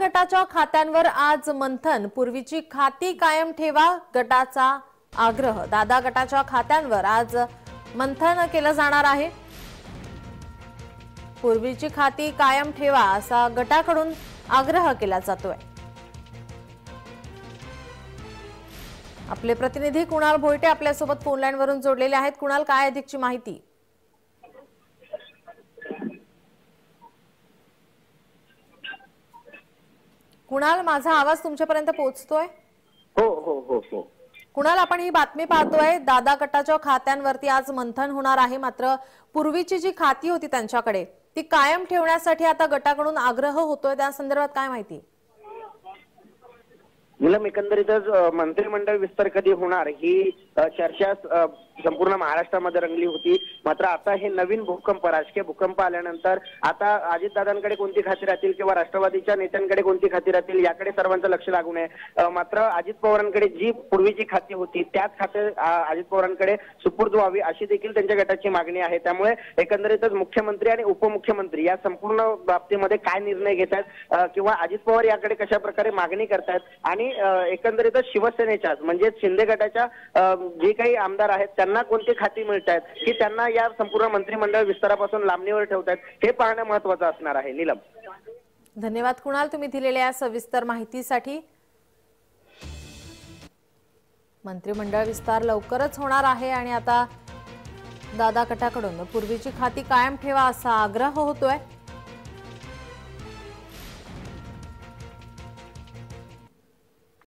गटाच्या खात्यांवर आज मंथन. पूर्वीची खाती कायम ठेवा गटाचा आग्रह. दादा गटाच्या खात्यांवर आज मंथन केलं जाणार आहे. पूर्वीची खाती कायम ठेवा असा गटाकडून आग्रह केला जातोय. आपले प्रतिनिधी कुणाल भोयटे आपल्यासोबत फोन वरून जोडलेले आहेत. कुणाल काय अधिकची माहिती? कुणाल माझा आवाज तुमच्यापर्यंत पोहोचतोय? हो हो हो हो. कुणाल आपण ही बातमी पाहतोय दादा गटाच्या खात्यांवरती आज मंथन होणार आहे मात्र पूर्वीची जी खाती होती त्यांच्याकडे ती कायम ठेवण्यासाठी आता गटाकडून आग्रह होतोय त्या संदर्भात काय माहिती? निलम एकंदरीतच मंत्रिमंडळ विस्तार कधी होणार? ही चर्चा संपूर्ण महाराष्ट्रामध्ये रंगली होती. मात्र आता हे नवीन भूकंप राजकीय भूकंप आल्यानंतर आता अजितदादांकडे कोणती खाती राहतील किंवा राष्ट्रवादीच्या नेत्यांकडे कोणती खाती राहतील याकडे सर्वांचं लक्ष लागू नये. मात्र अजित पवारांकडे जी पूर्वीची खाती होती त्याच खाते अजित पवारांकडे सुपूर्द व्हावी अशी देखील त्यांच्या गटाची मागणी आहे. त्यामुळे एकंदरीतच मुख्यमंत्री आणि उपमुख्यमंत्री या संपूर्ण बाबतीमध्ये काय निर्णय घेतात किंवा अजित पवार याकडे कशा प्रकारे मागणी करतात आणि आणि एकंदरीतच शिवसेनेच्याच म्हणजे शिंदे गटाच्या जे काही आमदार आहेत त्यांना कोणती खाती मिळत आहेत की त्यांना या संपूर्ण मंत्रिमंडळ विस्तारापासून लांबणीवर ठेवतायत हे पाहणं महत्वाचं असणार आहे. निलम. धन्यवाद कुणाल तुम्ही दिलेल्या या सविस्तर माहितीसाठी. मंत्रिमंडळ विस्तार लवकरच होणार आहे आणि आता दादा गटाकडून पूर्वीची खाती कायम ठेवा असा आग्रह होतोय.